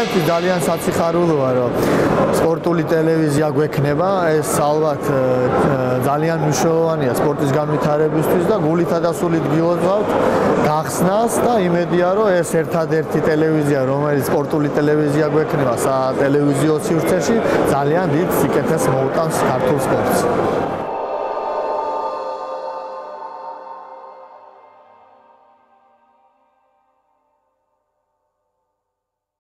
ჩემთვის ძალიან საციხარულოა, რომ სპორტული ტელევიზია გვექნება, ეს ალბათ ძალიან მნიშვნელოვანია სპორტის განვითარებისთვის და გულით და სულით გილოცავთ გახსნას და იმედია, რომ ეს ერთადერთი ტელევიზია, რომელიც სპორტული ტელევიზია გვექნება სატელევიზიო სივრცეში, ძალიან დიდ სიკეთეს მოუტანს ქართულ სპორტს.